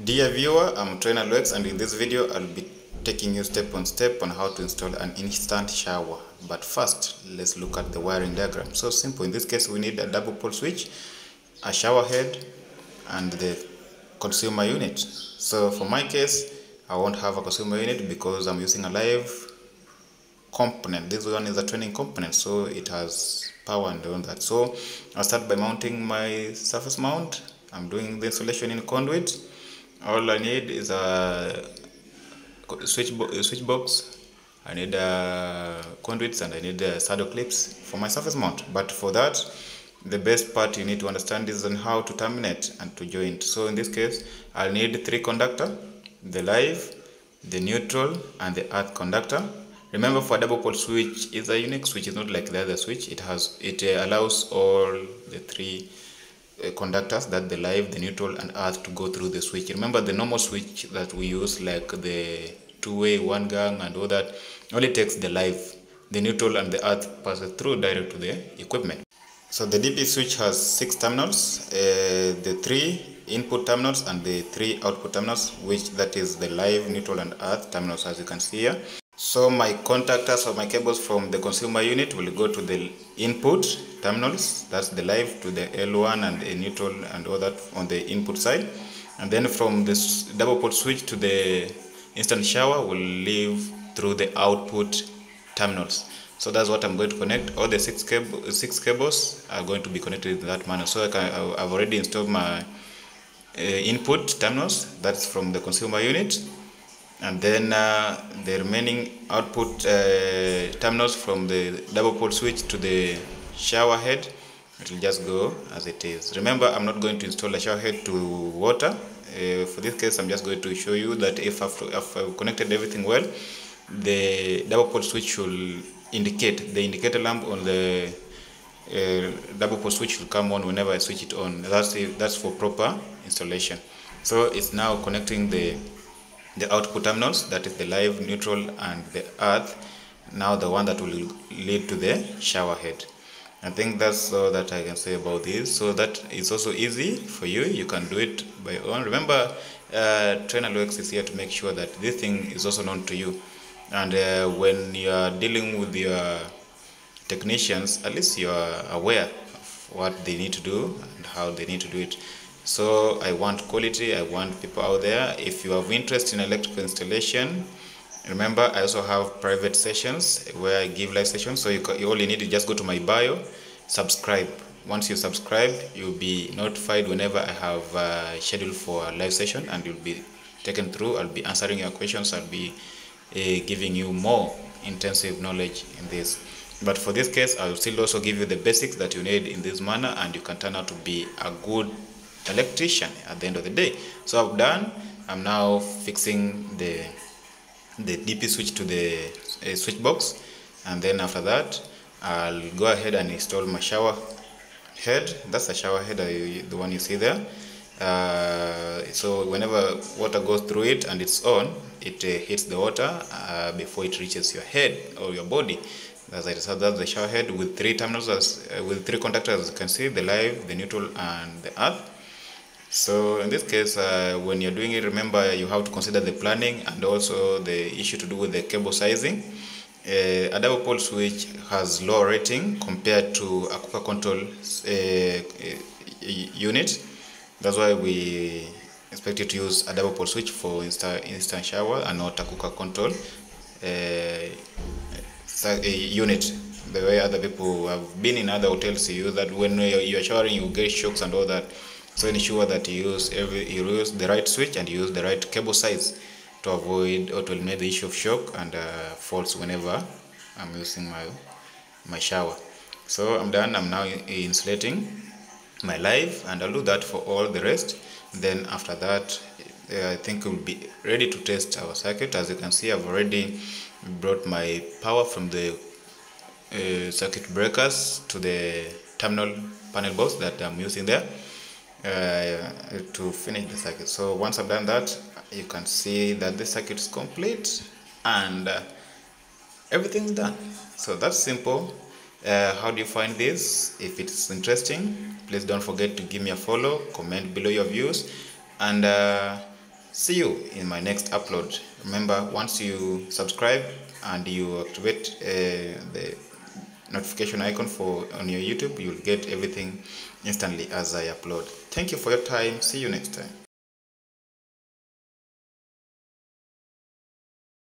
Dear viewer, I'm Trainer Lex and in this video I'll be taking you step on step on how to install an instant shower. But first, let's look at the wiring diagram. So simple, in this case we need a double pole switch, a shower head and the consumer unit. So for my case, I won't have a consumer unit because I'm using a live component. This one is a training component so it has power and all that. So I'll start by mounting my surface mount. I'm doing the installation in conduit all I need is a switch, bo switch box. I need a conduits and I need a saddle clips for my surface mount. But for that the best part you need to understand is on how to terminate and to joint. So in this case I'll need three conductor the live the neutral and the earth conductor. Remember for a double pole switch is a unique switch. It's not like the other switch. It has it allows all the three uh, conductors that the live, the neutral and earth to go through the switch. Remember the normal switch that we use like the two-way, one gang and all that only takes the live. The neutral and the earth passes through direct to the equipment. So the DP switch has six terminals, uh, the three input terminals and the three output terminals which that is the live, neutral and earth terminals as you can see here. So my contactors or my cables from the consumer unit will go to the input terminals, that's the live to the L1 and the neutral and all that on the input side. And then from this double pole switch to the instant shower will leave through the output terminals. So that's what I'm going to connect. All the six, cable, six cables are going to be connected in that manner. So I can, I've already installed my uh, input terminals, that's from the consumer unit and then uh, the remaining output uh, terminals from the double pole switch to the shower head it will just go as it is. Remember i'm not going to install a shower head to water. Uh, for this case i'm just going to show you that if I've, if I've connected everything well the double pole switch will indicate the indicator lamp on the uh, double pole switch will come on whenever i switch it on. That's that's for proper installation. So it's now connecting the the output terminals that is the live neutral and the earth now the one that will lead to the shower head. I think that's all that i can say about this. So that is also easy for you. You can do it by own. Remember uh, trainer Lux is here to make sure that this thing is also known to you. And uh, when you are dealing with your technicians at least you are aware of what they need to do and how they need to do it so i want quality i want people out there. If you have interest in electrical installation remember i also have private sessions where i give live sessions. So you, you all you need to just go to my bio subscribe. Once you subscribe you'll be notified whenever i have uh, scheduled for a live session and you'll be taken through. I'll be answering your questions. I'll be uh, giving you more intensive knowledge in this. But for this case i will still also give you the basics that you need in this manner and you can turn out to be a good electrician at the end of the day. So i've done i'm now fixing the the dp switch to the uh, switch box. And then after that i'll go ahead and install my shower head. That's the shower head I, the one you see there. Uh, so whenever water goes through it and it's on it uh, hits the water uh, before it reaches your head or your body. That's it. So that's the shower head with three terminals, as, uh, with three conductors, as you can see, the live, the neutral, and the earth. So in this case, uh, when you're doing it, remember you have to consider the planning and also the issue to do with the cable sizing. Uh, a double pole switch has lower rating compared to a cooker control uh, unit. That's why we expect you to use a double pole switch for instant, instant shower and not a cooker control unit the way other people have been in other hotels you use that when you are showering you get shocks and all that so ensure that you use every you use the right switch and use the right cable size to avoid or to eliminate the issue of shock and uh, faults whenever I'm using my my shower. So I'm done. I'm now insulating my live and I'll do that for all the rest. Then after that uh, I think we'll be ready to test our circuit. As you can see I've already brought my power from the uh, circuit breakers to the terminal panel box that I'm using there to finish the circuit. So once I've done that you can see that the circuit is complete and uh, everything's done. So that's simple. Uh, how do you find this? If it's interesting please don't forget to give me a follow comment below your views and uh, see you in my next upload. Remember once you subscribe and you activate uh, the notification icon for on your youtube you'll get everything instantly as i upload. Thank you for your time. See you next time